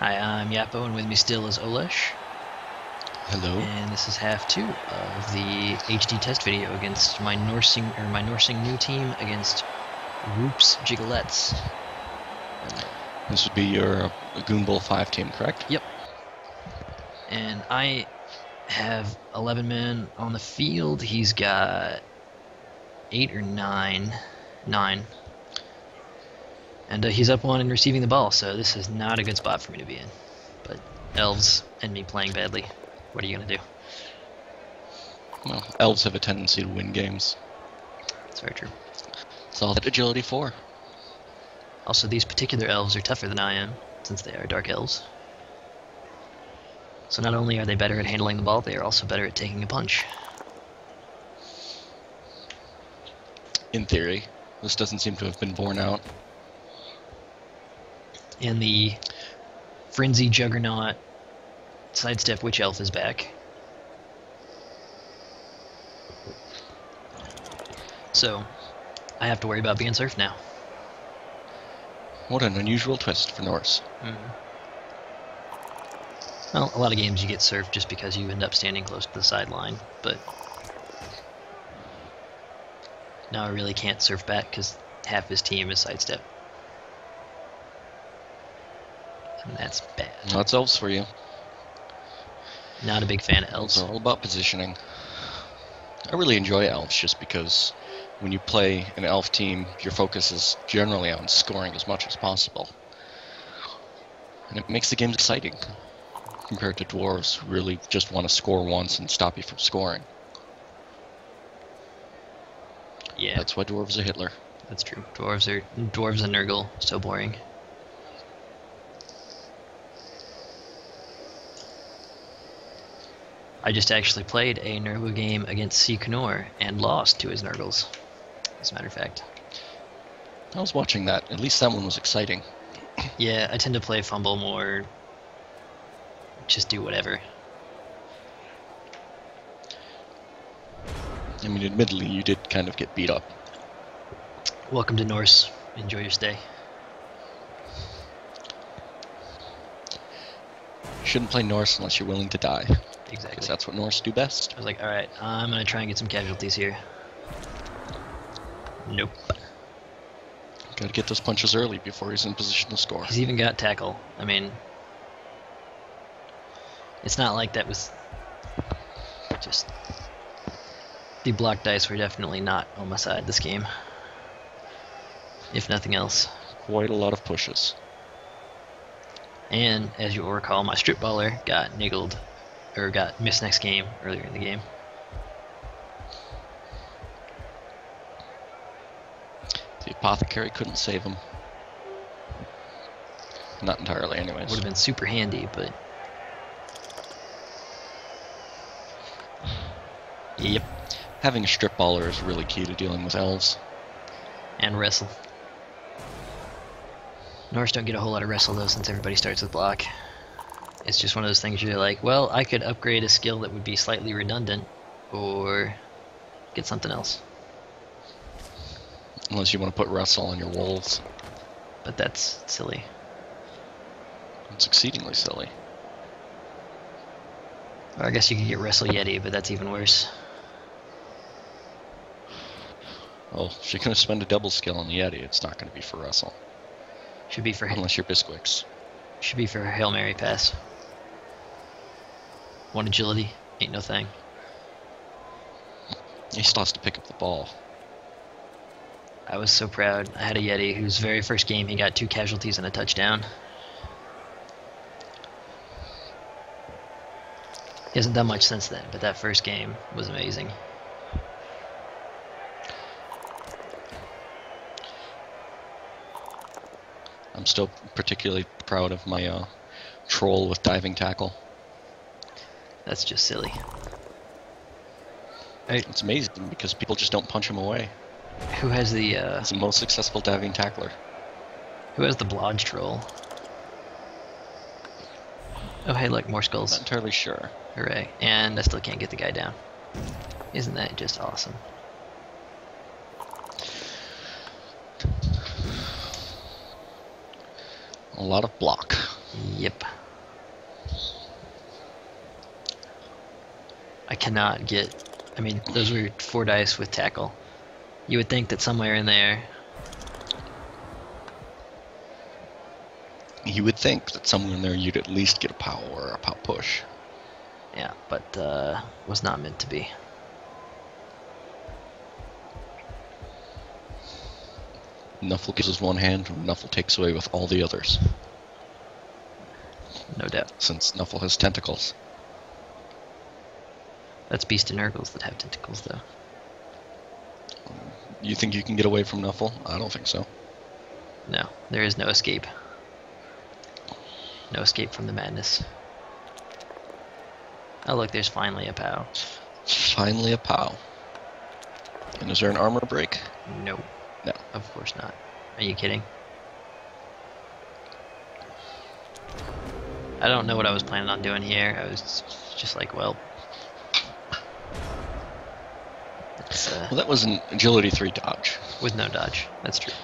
Hi, I'm Yapo, and with me still is Olesh. Hello. And this is half two of the HD test video against my Norsing or my Norsing new team against Roops Gigalettes. This would be your uh, Goonbull 5 team, correct? Yep. And I have 11 men on the field. He's got eight or nine. Nine. And uh, he's up one and receiving the ball, so this is not a good spot for me to be in. But elves and me playing badly. What are you going to do? Well, elves have a tendency to win games. That's very true. It's all that agility for. Also, these particular elves are tougher than I am, since they are dark elves. So not only are they better at handling the ball, they are also better at taking a punch. In theory. This doesn't seem to have been borne out. And the Frenzy Juggernaut Sidestep Witch Elf is back. So, I have to worry about being surfed now. What an unusual twist for Norse. Mm. Well, a lot of games you get surfed just because you end up standing close to the sideline, but now I really can't surf back because half his team is sidestep. And that's bad. That's elves for you. Not a big fan of Elves are all about positioning. I really enjoy elves just because when you play an elf team, your focus is generally on scoring as much as possible. And it makes the games exciting compared to dwarves who really just want to score once and stop you from scoring. Yeah, That's why dwarves are Hitler. that's true. Dwarves are dwarves and Nurgle, so boring. I just actually played a Nurgle game against C. And lost to his Nurgles. As a matter of fact. I was watching that. At least that one was exciting. Yeah, I tend to play FUMBBL more. Just do whatever. I mean, admittedly, you did kind of get beat up. Welcome to Norse. Enjoy your stay. You shouldn't play Norse unless you're willing to die, Exactly. because that's what Norse do best. I was like, alright, I'm gonna try and get some casualties here. Nope. Gotta get those punches early before he's in position to score. He's even got tackle. I mean, it's not like that was just. The block dice were definitely not on my side this game. If nothing else. Quite a lot of pushes. And as you will recall, my strip baller got niggled, or got missed next game earlier in the game. The apothecary couldn't save him. Not entirely, anyways. Would have been super handy, but. Yep, Having a strip baller is really key to dealing with elves. and wrestle. Norse don't get a whole lot of wrestle though, since everybody starts with block. It's just one of those things you're like, well, I could upgrade a skill that would be slightly redundant, or get something else. Unless you want to put wrestle on your wolves. But that's silly. It's exceedingly silly. Or I guess you could get wrestle Yeti, but that's even worse. Well, if you're going to spend a double skill on the Yeti, it's not going to be for wrestle. Should be for Unless you're Bisquix. should be for hail mary pass. One agility, ain't no thing. He still has to pick up the ball. I was so proud. I had a Yeti whose very first game he got two casualties and a touchdown. He hasn't done much since then, but that first game was amazing. I'm still particularly proud of my uh, troll with diving tackle. That's just silly. Right, It's amazing because people just don't punch him away. who has the uh, It's the most successful diving tackler. who has the blodge troll? Oh hey, look, more skulls. Not entirely sure. Hooray! And I still can't get the guy down. Isn't that just awesome? A lot of block. Yep. I cannot get. I mean, those were four dice with tackle. You would think that somewhere in there. You would think that somewhere in there you'd at least get a pow or a pow push. Yeah, but uh, was not meant to be. Nuffle gives us one hand, and Nuffle takes away with all the others, No doubt. since Nuffle has tentacles. That's Beast and Nurgles that have tentacles, though. You think you can get away from Nuffle? I don't think so. No, there is no escape. No escape from the madness. Oh, look, there's finally a POW. Finally a pow. And is there an armor break? Nope. No. Of course not. Are you kidding? I don't know what I was planning on doing here. I was just like, well. Uh, Well, that was an agility 3 dodge. with no dodge. That's true.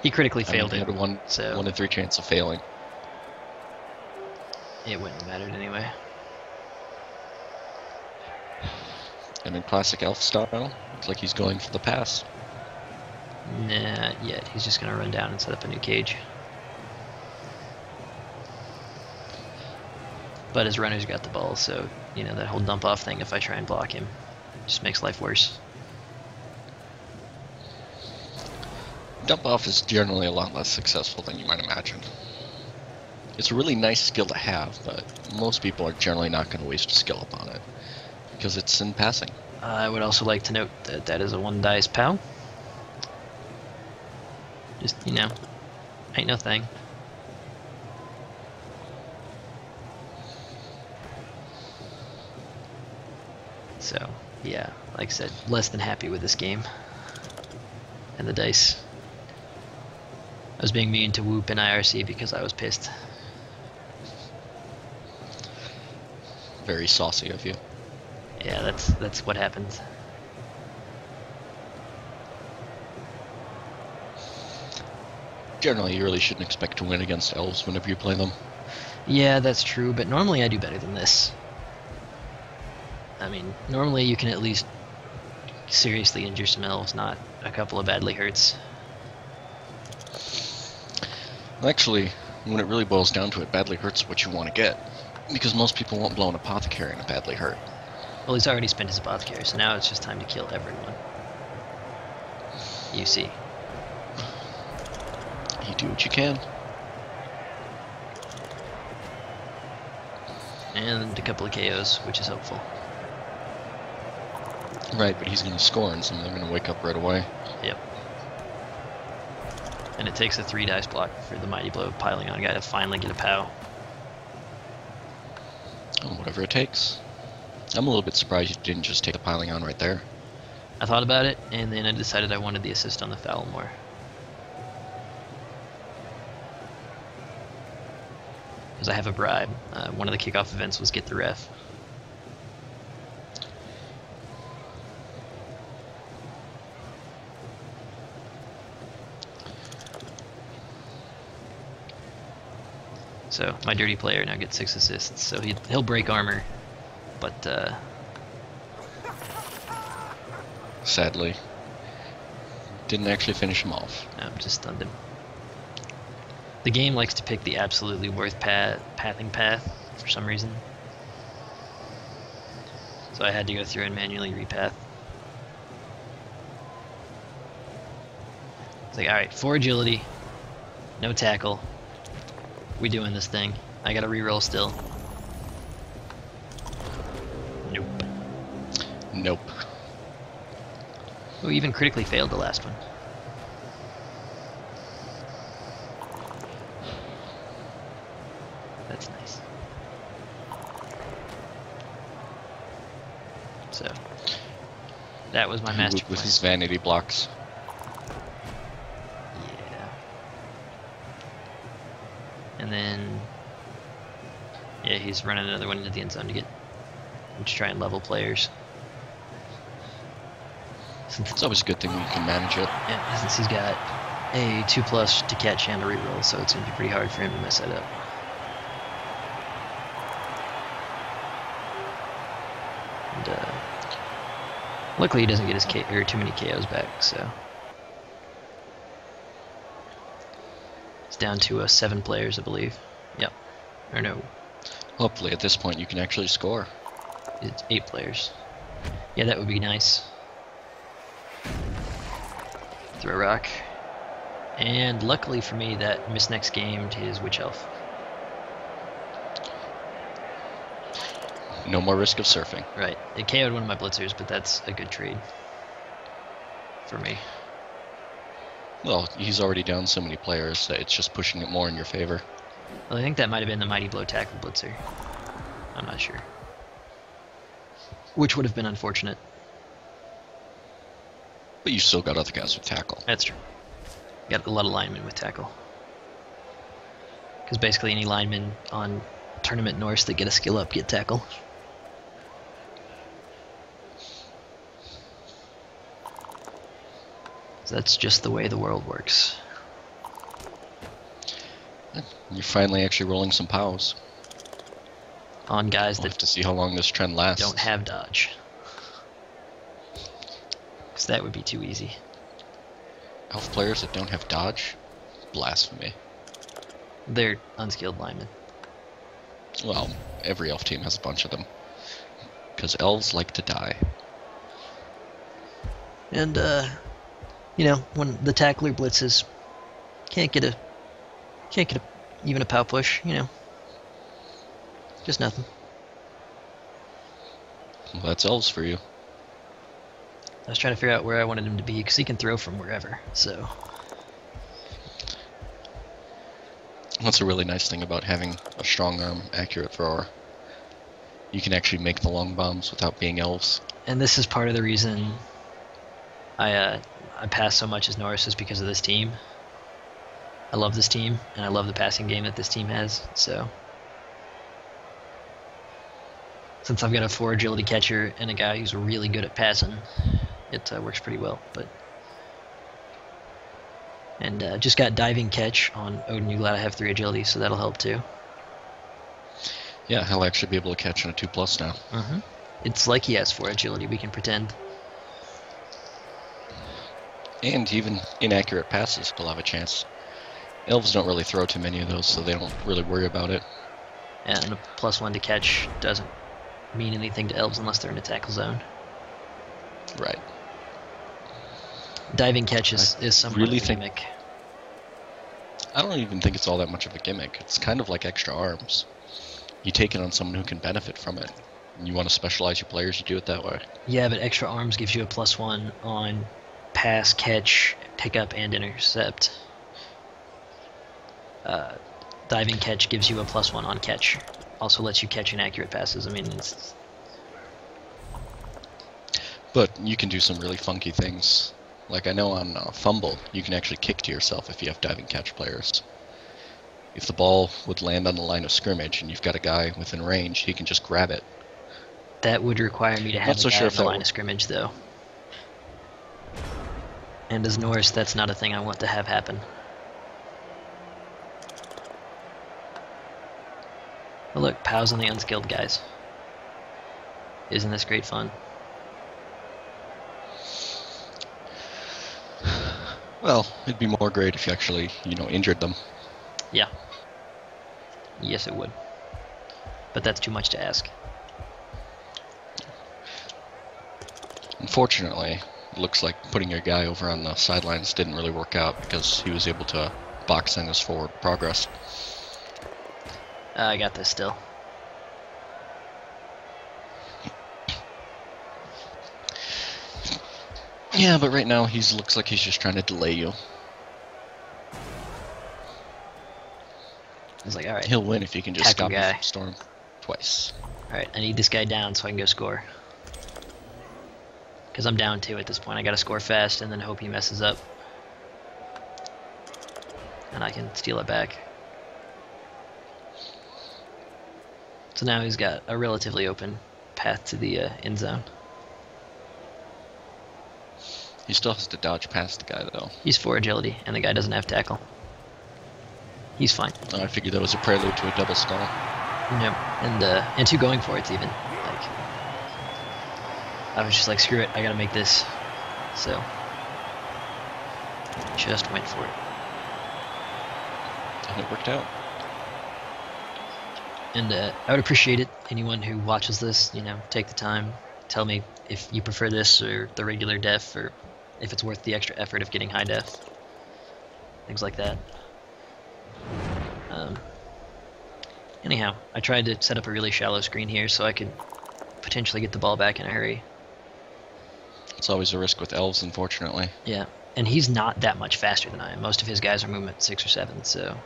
He critically I mean, failed he it, had a one, so one in three chance of failing. it wouldn't have mattered anyway. And in classic elf style, it's like he's going for the pass. Nah, yet. He's just gonna run down and set up a new cage. But his runner's got the ball, so you know that whole dump off thing. If I try and block him, just makes life worse. Dump off is generally a lot less successful than you might imagine. It's a really nice skill to have, but most people are generally not going to waste a skill upon it because it's in passing. I would also like to note that that is a one dice POW. Just you know, ain't no thing. So yeah, like I said, less than happy with this game and the dice. I was being mean to Whoop and IRC because I was pissed. Very saucy of you. Yeah, that's that's what happens. Generally, you really shouldn't expect to win against elves whenever you play them. Yeah, that's true, but normally I do better than this. I mean, normally you can at least seriously injure some elves, not a couple of badly hurts. Actually, when it really boils down to it, badly hurts what you want to get. Because most people won't blow an apothecary in a badly hurt. Well, he's already spent his apothecary, so now it's just time to kill everyone. You see. You do what you can. And a couple of KOs, which is hopeful. Right, but he's going to score, and some of them are going to wake up right away. Yep. And it takes a three dice block for the Mighty Blow piling on guy to finally get a POW. Oh, whatever it takes. I'm a little bit surprised you didn't just take the piling on right there. I thought about it, and then I decided I wanted the assist on the foul more. Because I have a bribe. Uh, one of the kickoff events was get the ref. So my dirty player now gets six assists. So he he'll break armor, but uh, Sadly, didn't actually finish him off. No, I'm just stunned him. The game likes to pick the absolutely worst path, pathing path for some reason. So I had to go through and manually repath. It's like, alright, four agility, no tackle. We doing this thing. I gotta reroll still. Nope. Nope. We even critically failed the last one. That's nice. So, that was my master with plan. his vanity blocks. Yeah. And then, yeah, he's running another one into the end zone to get, to try and level players. Since It's always a good thing when you can manage it. Yeah, since he's got a 2 plus to catch and a reroll, so it's going to be pretty hard for him to mess that up. And, uh, luckily, he doesn't get his K- or too many KOs back, so. It's down to uh, seven players, I believe. Yep. Or no, Hopefully, at this point, you can actually score. it's eight players. Yeah, that would be nice. Throw rock. And luckily for me, that Miss Next gamed his Witch Elf. No more risk of surfing. Right. It KO'd one of my blitzers, but that's a good trade. For me. Well, he's already down so many players that it's just pushing it more in your favor. Well, I think that might have been the Mighty Blow Tackle Blitzer. I'm not sure. Which would have been unfortunate. But you still got other guys with tackle. That's true. Got a lot of linemen with tackle. Because basically any linemen on Tournament Norse that get a skill up get tackle. So that's just the way the world works. You're finally actually rolling some pows. On guys We'll have to see how long this trend lasts. don't have dodge. Because that would be too easy. elf players that don't have dodge. Blasphemy. They're unskilled linemen. Well, every elf team has a bunch of them. Because elves like to die. And uh you know, when the tackler blitzes, can't get a can't get a, even a pow push, you know. Just nothing. Well, that's elves for you. I was trying to figure out where I wanted him to be because he can throw from wherever. So That's a really nice thing about having a strong arm, accurate thrower. You can actually make the long bombs without being elves. and this is part of the reason I uh, I pass so much as Norse is because of this team. I love this team, and I love the passing game that this team has. So, since I've got a four agility catcher and a guy who's really good at passing, it uh, works pretty well. But and uh, just got diving catch on Odin. You glad I have three agility, so that'll help too. Yeah, he'll actually be able to catch on a 2 plus now. Mm-hmm. It's like he has four agility. We can pretend. And even inaccurate passes will have a chance. Elves don't really throw too many of those, so they don't really worry about it. and a plus one to catch doesn't mean anything to elves unless they're in a tackle zone. Right. Diving catch is, I is somewhat really of a think- gimmick. I don't even think it's all that much of a gimmick. It's kind of like extra arms. You take it on someone who can benefit from it. You want to specialize your players, you do it that way. Yeah, but extra arms gives you a plus one on pass, catch, pickup, and intercept. Uh, diving catch gives you a plus one on catch. Also lets you catch inaccurate passes. I mean, it's, But you can do some really funky things. Like I know on uh, FUMBBL, you can actually kick to yourself if you have diving catch players. If the ball would land on the line of scrimmage and you've got a guy within range, he can just grab it. that would require me to have Not a so guy sure in the line would- of scrimmage, though. And as Norse, that's not a thing I want to have happen. But look, Pow's on the unskilled guys. Isn't this great fun? Well, it'd be more great if you actually, you know, injured them. Yeah. Yes, it would. But that's too much to ask. Unfortunately, it looks like putting your guy over on the sidelines didn't really work out because he was able to box in his forward progress. Uh, I got this still. Yeah, but right now he's looks like he's just trying to delay you. Was like, alright, He'll win if he can just stop guy. storm twice. alright, I need this guy down so I can go score. Because I'm down two at this point. I gotta score fast and then hope he messes up. And I can steal it back. So now he's got a relatively open path to the uh, end zone. He still has to dodge past the guy, though. He's four agility, and the guy doesn't have tackle. He's fine. Oh, I figured that was a prelude to a double skull. Yep. And uh, and two going for it's even. Like I was just like, screw it, I gotta make this. So just went for it. And it worked out. And uh, I would appreciate it. Anyone who watches this, you know, take the time, tell me if you prefer this or the regular def, or if it's worth the extra effort of getting high def. Things like that. Um, anyhow, I tried to set up a really shallow screen here so I could potentially get the ball back in a hurry. It's always a risk with elves, unfortunately. Yeah, and he's not that much faster than I am. Most of his guys are movement six or seven, so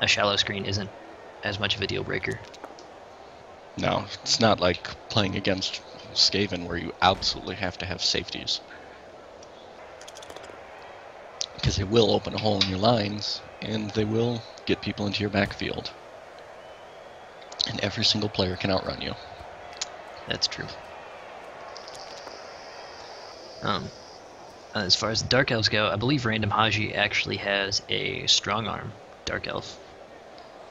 a shallow screen isn't as much of a deal breaker. No, it's not like playing against Skaven where you absolutely have to have safeties. Because they will open a hole in your lines, and they will get people into your backfield. And every single player can outrun you. That's true. Um, as far as the Dark Elves go, I believe Random Haji actually has a strong arm Dark Elf.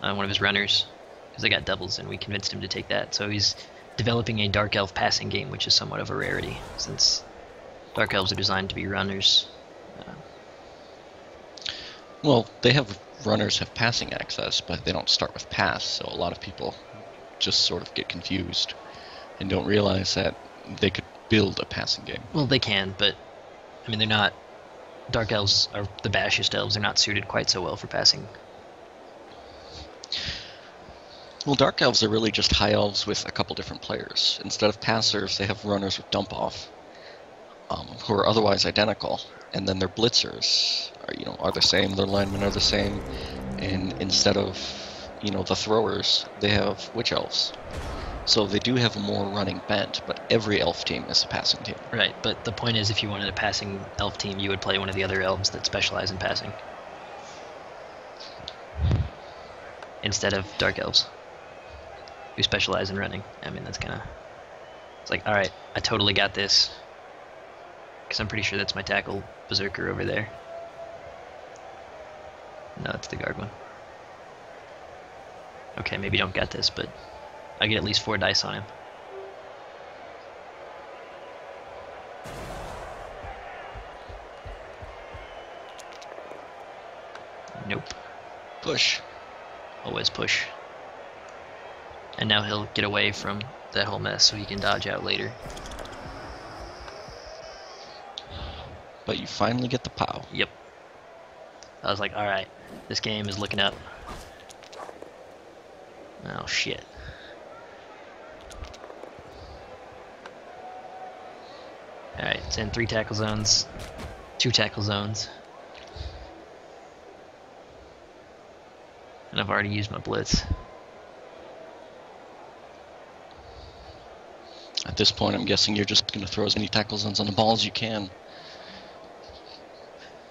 Uh, one of his runners, because they got doubles, and we convinced him to take that. So he's developing a Dark Elf passing game, which is somewhat of a rarity, since Dark Elves are designed to be runners. Uh, Well, they have runners have passing access, but they don't start with pass, so a lot of people just sort of get confused and don't realize that they could build a passing game. well, they can, but I mean, they're not. Dark Elves are the bashiest elves. They're not suited quite so well for passing. Well, Dark Elves are really just High Elves with a couple different players. Instead of passers, they have runners with dump off, um, who are otherwise identical, and then their blitzers are you know are the same. Their linemen are the same, and instead of you know the throwers, they have Witch Elves. So they do have a more running bent, but every elf team is a passing team. Right, but the point is, if you wanted a passing elf team, you would play one of the other elves that specialize in passing. Instead of dark elves, who specialize in running. I mean, that's kind of. It's like, alright, I totally got this. Because I'm pretty sure that's my tackle berserker over there. No, it's the guard one. Okay, maybe don't get this, but I get at least four dice on him. Nope. Push. Always push. And now he'll get away from that whole mess so he can dodge out later. But you finally get the POW. Yep. I was like, alright, this game is looking up. Oh shit. Alright, it's in three tackle zones, two tackle zones. And I've already used my blitz. At this point, I'm guessing you're just going to throw as many tackle zones on the ball as you can.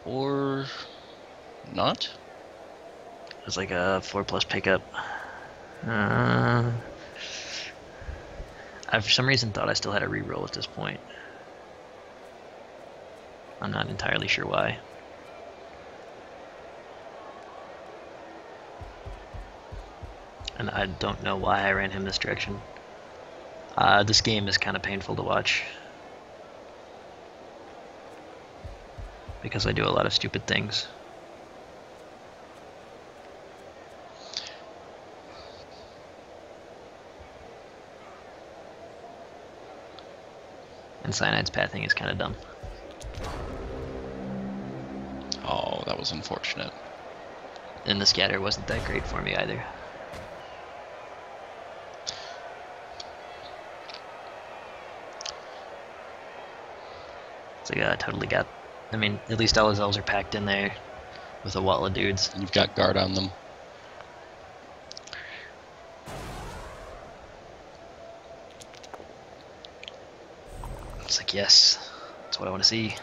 Or not? It was like a four plus pickup. Uh, I for some reason thought I still had a reroll at this point. I'm not entirely sure why. And I don't know why I ran him this direction. Uh, this game is kind of painful to watch. Because I do a lot of stupid things. And Cyanide's pathing is kind of dumb. Oh, that was unfortunate. And the scatter wasn't that great for me either. So yeah, I totally got. I mean, at least all his elves are packed in there with a wall of dudes. And you've got guard on them. It's like, yes, that's what I want to see.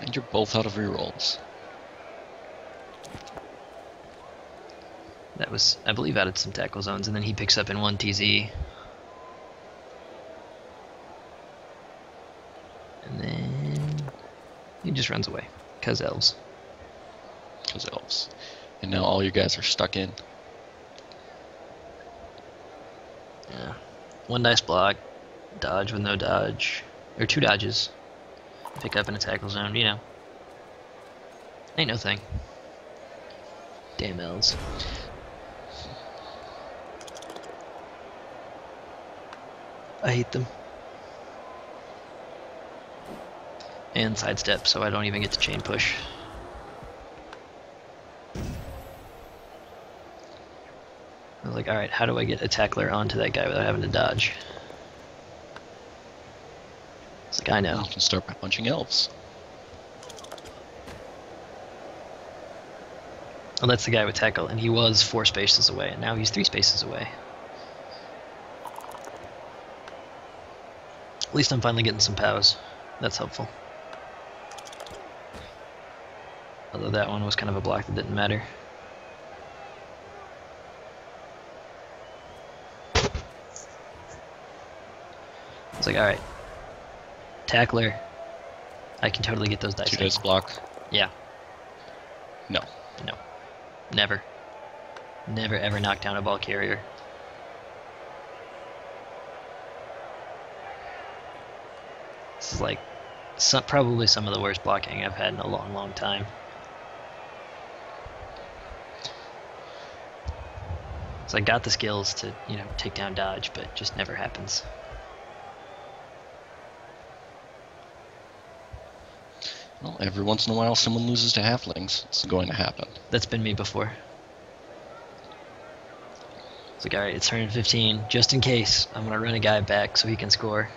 And you're both out of rerolls. That was, I believe, added some tackle zones, and then he picks up in one TZ. He just runs away. Because elves. Because elves. And now all you guys are stuck in. Yeah. One dice block, dodge with no dodge, or two dodges, pick up in a tackle zone. You know, ain't no thing. Damn elves. I hate them. And sidestep, so I don't even get to chain push. I was like, alright, how do I get a tackler onto that guy without having to dodge? It's like, I know. You can start by punching elves. Well, that's the guy with tackle, and he was four spaces away, and now he's three spaces away. At least I'm finally getting some pows. That's helpful. Although that one was kind of a block that didn't matter. It's like, alright. Tackler. I can totally get those dice. Two dice block. Yeah. No. No. Never. Never ever knock down a ball carrier. This is like some, probably some of the worst blocking I've had in a long, long time. So I got the skills to, you know, take down dodge, but it just never happens. Well, every once in a while someone loses to halflings. It's going to happen. That's been me before. It's like, alright, it's turn 15. Just in case, I'm going to run a guy back so he can score.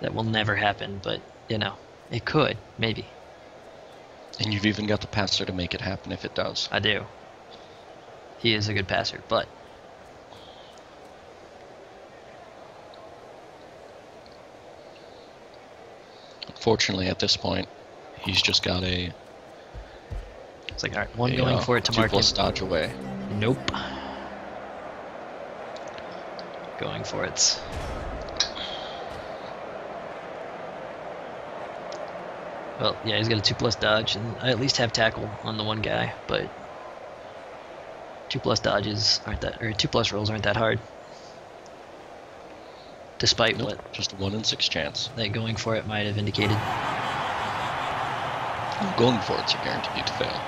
That will never happen, but, you know, it could, maybe. And you've even got the passer to make it happen if it does. I do. He is a good passer, but Unfortunately, at this point, he's just got a, it's like, alright, one a, going uh, for it to two mark plus dodge away. Nope. Going for it. Well, yeah, he's got a 2 plus dodge, and I at least have tackle on the one guy, but 2 plus dodges aren't that, or 2 plus rolls aren't that hard. Despite Nope, what just a one in six chance. that going for it might have indicated. Going for it's a guarantee to fail.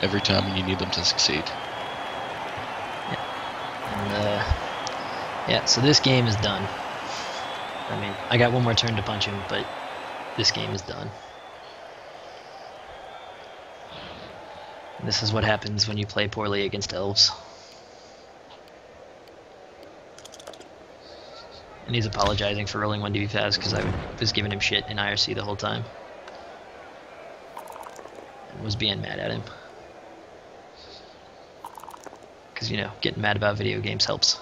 Every time you need them to succeed. And, uh, yeah, so this game is done. I mean, I got one more turn to punch him, but this game is done. This is what happens when you play poorly against elves. And he's apologizing for rolling 1 DB fast because I was giving him shit in IRC the whole time. And was being mad at him. Because, you know, getting mad about video games helps.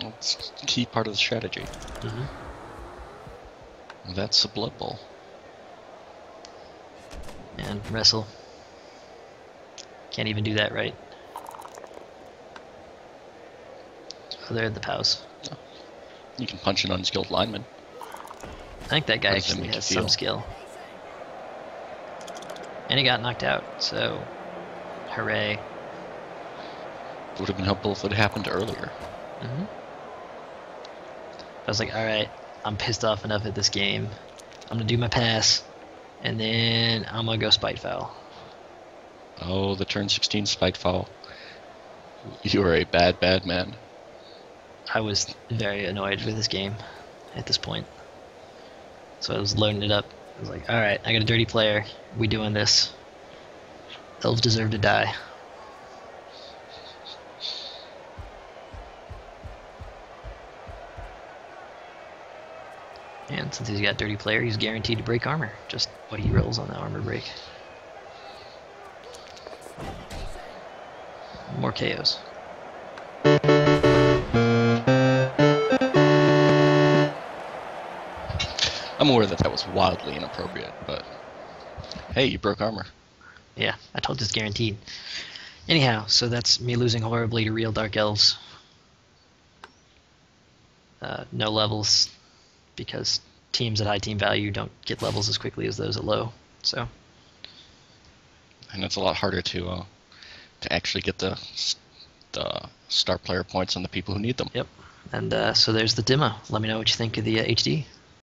It's a key part of the strategy. Mm-hmm. That's a blood bowl. And wrestle. Can't even do that right. Oh, they're the pows. You can punch an unskilled lineman. I think that guy actually has some skill. And he got knocked out, so hooray. It would have been helpful if it happened earlier. hmm I was like, alright, I'm pissed off enough at this game. I'm gonna do my pass, and then I'm gonna go spite foul. Oh, the turn 16 spike foul. You are a bad, bad man. I was very annoyed with this game at this point. So I was loading it up. I was like, alright, I got a dirty player. We doing this. Elves deserve to die. And since he's got dirty player, he's guaranteed to break armor. Just what he rolls on the armor break. More KOs. I'm aware that that was wildly inappropriate, but hey, you broke armor. Yeah, I told you it's guaranteed. Anyhow, so that's me losing horribly to real Dark Elves. Uh, no levels, because teams at high team value don't get levels as quickly as those at low. So and it's a lot harder to uh, to actually get the the star player points on the people who need them. Yep. And uh, so there's the demo. Let me know what you think of the uh, HD.